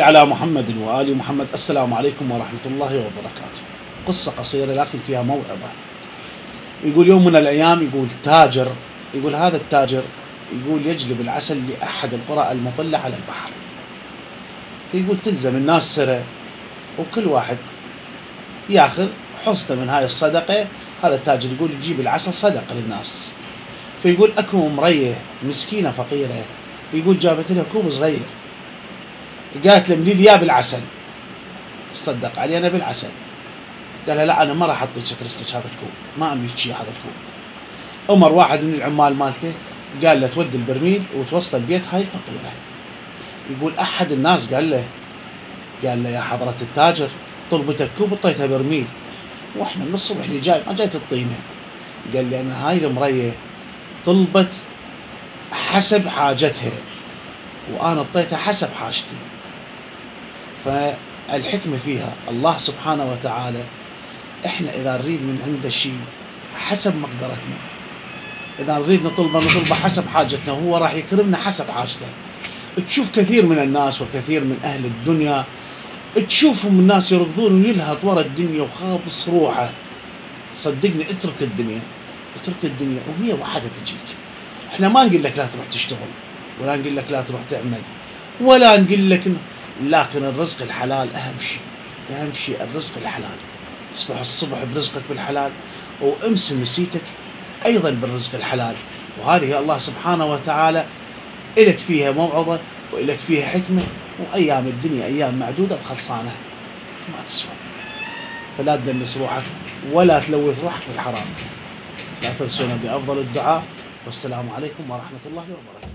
على محمد وآل محمد. السلام عليكم ورحمة الله وبركاته. قصة قصيرة لكن فيها موعظة. يقول يوم من الأيام يقول تاجر يقول هذا التاجر يقول يجلب العسل لأحد القرى المطلة على البحر. فيقول تلزم الناس سرة وكل واحد ياخذ حصته من هاي الصدقة. هذا التاجر يقول يجيب العسل صدقة للناس. فيقول أكو مرية مسكينة فقيرة. يقول جابت لها كوب صغير. قالت ملي لي بالعسل. صدق علي أنا بالعسل. قال لها لا أنا ما راح اعطيك ترستك هذا الكوب ما أملك شيء هذا الكوب عمر واحد من العمال مالته قال له تودي البرميل وتوصل البيت هاي الفقيرة. يقول أحد الناس قال له قال له يا حضرة التاجر طلبتك كوب وطيتها برميل. وإحنا من الصبح اللي جاي ما جاي تعطينا قال لي أنا هاي المرية طلبت حسب حاجتها وأنا اعطيتها حسب حاجتي. فالحكمة فيها الله سبحانه وتعالى إحنا إذا نريد من عنده شيء حسب مقدرتنا. إذا نريد نطلبه نطلبه حسب حاجتنا هو راح يكرمنا حسب حاجته. تشوف كثير من الناس وكثير من أهل الدنيا تشوفهم الناس يركضون ويلهط ورا الدنيا وخابص روحه. صدقني اترك الدنيا اترك الدنيا وهي وحدها تجيك. إحنا ما نقول لك لا تروح تشتغل ولا نقول لك لا تروح تعمل ولا نقول لك لكن الرزق الحلال أهم شيء أهم شيء الرزق الحلال. اصبح الصبح برزقك بالحلال وامس نسيتك أيضا بالرزق الحلال. وهذه الله سبحانه وتعالى إلك فيها موعظة وإلك فيها حكمة وأيام الدنيا أيام معدودة وخلصانة. ما تسوى. فلا تدنس روحك ولا تلوث روحك بالحرام. لا تنسونا بأفضل الدعاء. والسلام عليكم ورحمة الله وبركاته.